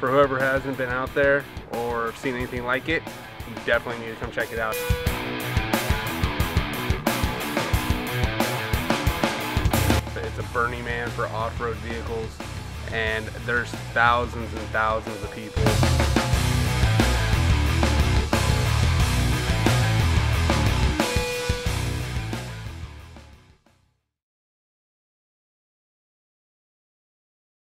For whoever hasn't been out there or seen anything like it, you definitely need to come check it out. It's a Burning Man for off-road vehicles and there's thousands and thousands of people